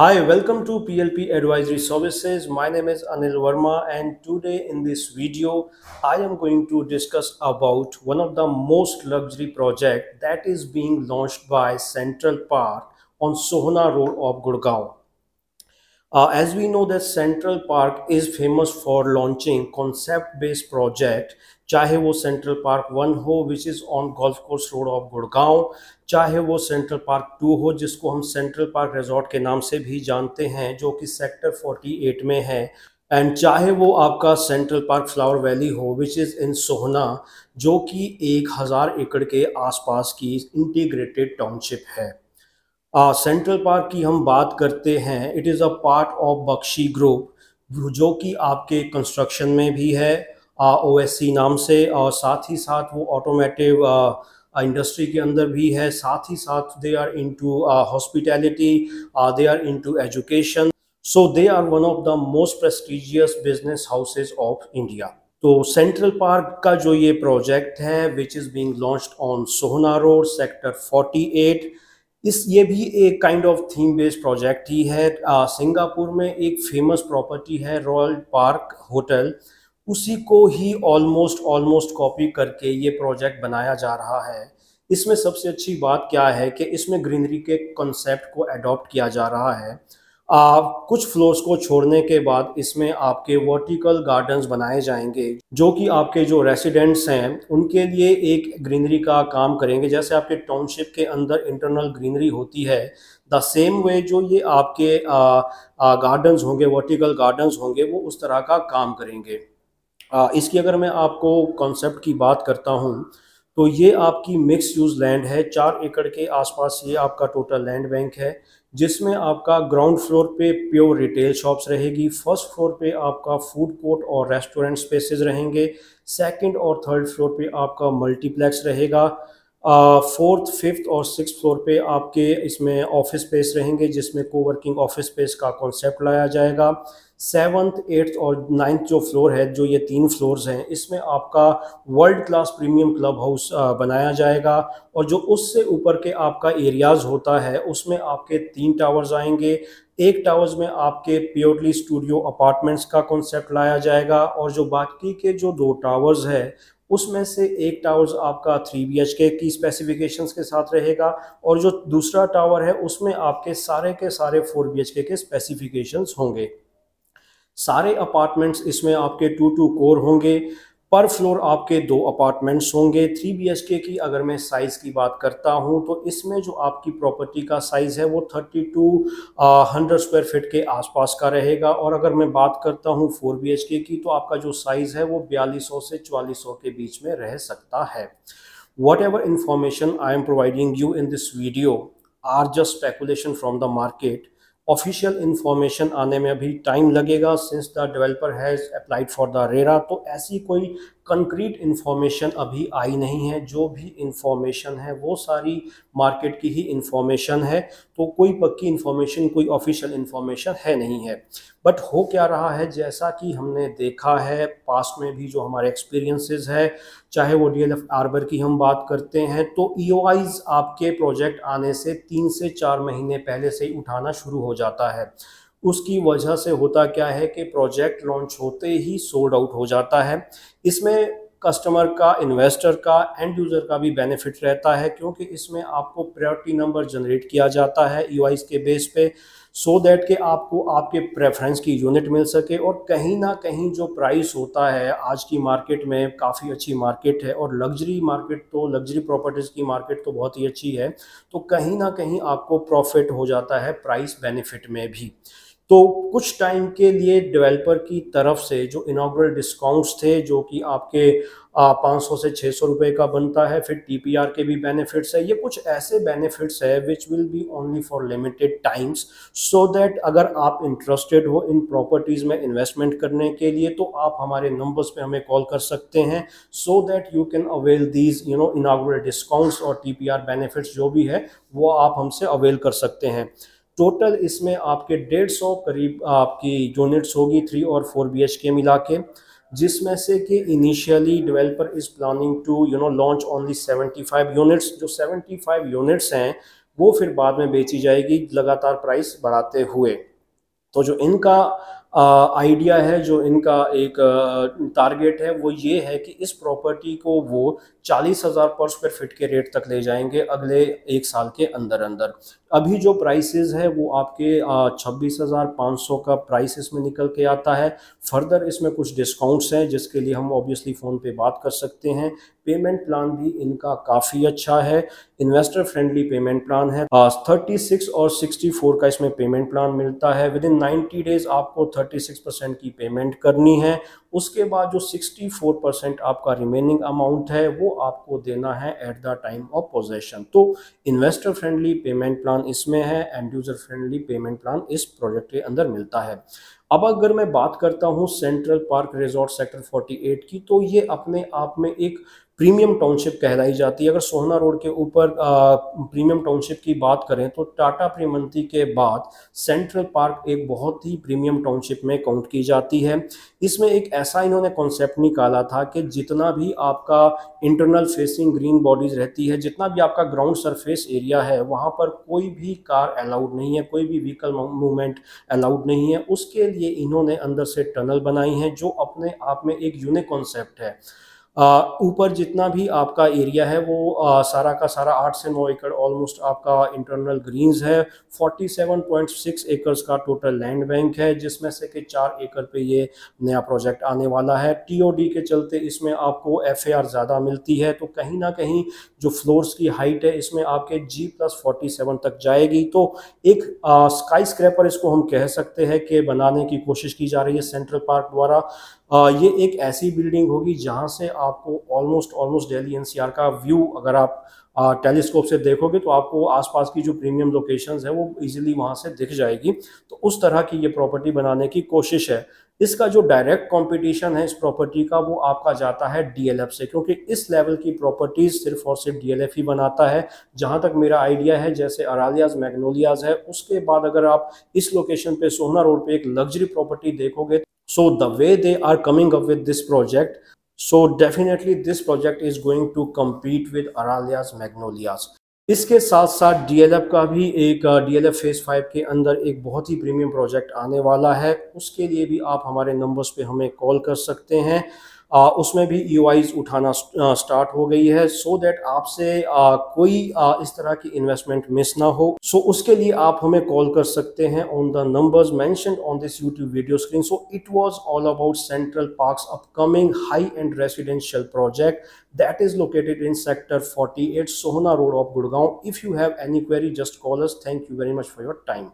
Hi, welcome to PLP Advisory Services. My name is Anil Verma and today in this video I am going to discuss about one of the most luxury project that is being launched by Central Park on Sohna Road of Gurgaon. Uh, as we know that Central Park is famous for launching concept based project चाहे वो central park one हो which is on golf course road of Gurgaon चाहे वो central park to हो जिसको हम central park resort के नाम से भी जानते हैं जो कि सेक्टर 48 में है। एंड चाहे वो आपका सेंट्रल पार्क फ्लावर वैली हो विच इज़ इन सोहना जो कि एक हज़ार एकड़ के आसपास की इंटीग्रेटेड टाउनशिप है। सेंट्रल uh, पार्क की हम बात करते हैं। It is a part of Bakshi group जो कि आपके कंस्ट्रक्शन में भी है। ओ एस सी नाम से, और साथ ही साथ वो ऑटोमेटिव इंडस्ट्री के अंदर भी है। साथ ही साथ they are into hospitality they are into education so they are one of the most prestigious business houses of India तो सेंट्रल पार्क का जो ये प्रोजेक्ट है which is being launched on Sohna road sector 48 इस ये भी एक kind of theme based project ही। है सिंगापुर में एक फ़ेमस प्रॉपर्टी है रॉयल पार्क होटल उसी को ही ऑलमोस्ट ऑलमोस्ट कॉपी करके ये प्रोजेक्ट बनाया जा रहा है। इसमें सबसे अच्छी बात क्या है कि इसमें ग्रीनरी के कॉन्सेप्ट को अडॉप्ट किया जा रहा है। आ, कुछ फ्लोर्स को छोड़ने के बाद इसमें आपके वर्टिकल गार्डन्स बनाए जाएँगे जो कि आपके जो रेसिडेंट्स हैं उनके लिए एक ग्रीनरी का काम करेंगे। जैसे आपके टाउनशिप के अंदर इंटरनल ग्रीनरी होती है द सेम वे जो ये आपके गार्डन्स होंगे वर्टिकल गार्डन्स होंगे वो उस तरह का काम करेंगे। इसकी अगर मैं आपको कॉन्सेप्ट की बात करता हूँ तो ये आपकी मिक्स यूज़ लैंड है। चार एकड़ के आसपास ये आपका टोटल लैंड बैंक है, जिसमें आपका ग्राउंड फ्लोर पे प्योर रिटेल शॉप्स रहेगी। फ़र्स्ट फ्लोर पे आपका फ़ूड कोर्ट और रेस्टोरेंट स्पेसेस रहेंगे। सेकंड और थर्ड फ्लोर पे आपका मल्टीप्लेक्स रहेगा। फोर्थ, फिफ्थ और सिक्स फ्लोर पे आपके इसमें ऑफ़िस स्पेस रहेंगे, जिसमें कोवर्किंग ऑफ़िस स्पेस का कॉन्सेप्ट लाया जाएगा। सेवन्थ, एट्थ और नाइन्थ जो फ्लोर है, जो ये तीन फ्लोर्स हैं, इसमें आपका world class premium club house बनाया जाएगा। और जो उससे ऊपर के आपका एरियाज़ होता है, उसमें आपके तीन टावर्स आएँगे। एक टावर्स में आपके प्योरली स्टूडियो अपार्टमेंट्स का कॉन्सेप्ट लाया जाएगा। और जो बाकी के जो दो टावर्स है उसमें से एक टावर आपका थ्री बी एच के की स्पेसिफिकेशंस के साथ रहेगा और जो दूसरा टावर है, उसमें आपके सारे के सारे four B H K specifications होंगे। सारे अपार्टमेंट्स इसमें आपके टू टू कोर होंगे। पर फ्लोर आपके दो अपार्टमेंट्स होंगे। थ्री बी एच के अगर मैं साइज़ की बात करता हूँ तो इसमें जो आपकी प्रॉपर्टी का साइज़ है, वो thirty two hundred square feet के आसपास का रहेगा। और अगर मैं बात करता हूँ फोर बी एच के तो आपका जो साइज़ है, वो बयालीस सौ चवालीस के बीच में रह सकता है। Whatever information I am providing you in this video are just speculation from the market official information आने में अभी टाइम लगेगा. Since the developer has applied for the RERA तो ऐसी कोई कंक्रीट इन्फॉर्मेशन अभी आई नहीं है, जो भी इन्फॉर्मेशन है, वो सारी मार्केट की ही इन्फॉर्मेशन है तो कोई पक्की इन्फॉर्मेशन कोई ऑफिशियल इन्फॉर्मेशन है नहीं है। बट हो क्या रहा है, जैसा कि हमने देखा है पास में भी जो हमारे एक्सपीरियंसेस है, चाहे वो डी एल एफ़ आर्बर की हम बात करते हैं तो ई e आपके प्रोजेक्ट आने से तीन से चार महीने पहले से ही उठाना शुरू हो जाता है। उसकी वजह से होता क्या है कि प्रोजेक्ट लॉन्च होते ही सोल्ड आउट हो जाता है। इसमें कस्टमर का इन्वेस्टर का एंड यूज़र का भी बेनिफिट रहता है क्योंकि इसमें आपको प्रायोरिटी नंबर जनरेट किया जाता है ई e के बेस पे सो so दैट के आपको आपके प्रेफरेंस की यूनिट मिल सके और कहीं ना कहीं जो प्राइस होता है आज की मार्केट में काफ़ी अच्छी मार्केट है और लग्जरी मार्केट तो लग्जरी प्रॉपर्टीज़ की मार्केट तो बहुत ही अच्छी है तो कहीं ना कहीं आपको प्रॉफिट हो जाता है प्राइस बेनिफिट में भी। तो कुछ टाइम के लिए डेवलपर की तरफ़ से जो इनाग्रल डिस्काउंट्स थे, जो कि आपके पाँच सौ से छः सौ रुपये का बनता है, फिर टीपीआर के भी बेनिफिट्स है, ये कुछ ऐसे बेनिफिट्स है which will be only for limited times so that अगर आप इंटरेस्टेड हो इन प्रॉपर्टीज़ में इन्वेस्टमेंट करने के लिए तो आप हमारे नंबर्स पे हमें कॉल कर सकते हैं so that you can avail these you know inaugural discounts और टीपीआर बेनिफिट्स जो भी है, वो आप हमसे अवेल कर सकते हैं। टोटल इसमें आपके डेढ़ सौ करीब आपकी यूनिट्स होगी थ्री और फोर बी एच के मिला के, जिसमें से कि initially developer is planning to you know launch only 75 units जो 75 यूनिट्स हैं, वो फिर बाद में बेची जाएगी लगातार प्राइस बढ़ाते हुए। तो जो इनका आइडिया है, जो इनका एक टारगेट है, वो ये है कि इस प्रॉपर्टी को वो चालीस हज़ार पर स्क्वायर फिट के रेट तक ले जाएँगे अगले एक साल के अंदर अंदर। अभी जो प्राइसेस है, वो आपके छब्बीस हज़ार पाँच सौ का प्राइस इसमें निकल के आता है। फर्दर इसमें कुछ डिस्काउंट्स हैं, जिसके लिए हम ऑब्वियसली फ़ोन पे बात कर सकते हैं। पेमेंट प्लान भी इनका काफ़ी अच्छा है। इन्वेस्टर फ्रेंडली पेमेंट प्लान है। थर्टी सिक्स और सिक्सटी फोर का इसमें पेमेंट प्लान मिलता है। विद इन नाइन्टी डेज़ आपको थर्टी सिक्स परसेंट की पेमेंट करनी है। उसके बाद जो 64 परसेंट आपका रिमेनिंग अमाउंट है, वो आपको देना है at the time of possession तो इन्वेस्टर फ्रेंडली पेमेंट प्लान इसमें है and user friendly payment plan इस प्रोजेक्ट के अंदर मिलता है। अब अगर मैं बात करता हूँ सेंट्रल पार्क रिजॉर्ट सेक्टर 48 की तो ये अपने आप में एक प्रीमियम टाउनशिप कहलाई जाती है। अगर सोहना रोड के ऊपर प्रीमियम टाउनशिप की बात करें तो टाटा प्रीमंती के बाद सेंट्रल पार्क एक बहुत ही प्रीमियम टाउनशिप में काउंट की जाती है। इसमें एक ऐसा इन्होंने कॉन्सेप्ट निकाला था कि जितना भी आपका इंटरनल फेसिंग ग्रीन बॉडीज रहती है, जितना भी आपका ग्राउंड सरफेस एरिया है, वहाँ पर कोई भी कार अलाउड नहीं है, कोई भी व्हीकल मूवमेंट अलाउड नहीं है। उसके इन्होंने अंदर से टनल बनाई हैं जो अपने आप में एक यूनिक कॉन्सेप्ट है। ऊपर जितना भी आपका एरिया है वो आ, सारा का सारा आठ से नौ एकड़ ऑलमोस्ट आपका इंटरनल ग्रीन्स है। 47.6 एकर्स का टोटल लैंड बैंक है जिसमें से कि चार एकड़ पे ये नया प्रोजेक्ट आने वाला है। टीओडी के चलते इसमें आपको एफएआर ज़्यादा मिलती है तो कहीं ना कहीं जो फ्लोर्स की हाइट है इसमें आपके जी प्लस फोर्टी तक जाएगी। तो एक स्काई स्क्रैपर इसको हम कह सकते हैं कि बनाने की कोशिश की जा रही है सेंट्रल पार्क द्वारा। आ, ये एक ऐसी बिल्डिंग होगी जहाँ से आपको ऑलमोस्ट ऑलमोस्ट दिल्ली एनसीआर का व्यू अगर आप टेलीस्कोप से देखोगे तो आपको आसपास की जो प्रीमियम लोकेशंस है वो इजीली वहाँ से दिख जाएगी। तो उस तरह की ये प्रॉपर्टी बनाने की कोशिश है। इसका जो डायरेक्ट कंपटीशन है इस प्रॉपर्टी का वो आपका जाता है डीएलएफ से क्योंकि इस लेवल की प्रॉपर्टीज़ सिर्फ़ और सिर्फ़ डीएलएफ ही बनाता है। जहाँ तक मेरा आइडिया है जैसे अरालियाज मैग्नोलियाज है उसके बाद अगर आप इस लोकेशन पे सोहना रोड पे एक लग्जरी प्रॉपर्टी देखोगे so the way they are coming up with this project, so definitely this project is going to compete with Aralia's Magnolias. इसके साथ साथ डीएलएफ का भी एक डीएलएफ फ़ेज़ फाइव के अंदर एक बहुत ही प्रीमियम प्रोजेक्ट आने वाला है उसके लिए भी आप हमारे नंबर्स पे हमें कॉल कर सकते हैं आ, उसमें भी ई उठाना स्टार्ट हो गई है सो so दैट आपसे कोई आ, इस तरह की इन्वेस्टमेंट मिस ना हो। सो so उसके लिए आप हमें कॉल कर सकते हैं on the numbers mention on this YouTube video screen so it was all about Central Park's upcoming high end residential project that is located in sector 48 sohna road of gurgaon. If you have any query just call us. Thank you very much for your time.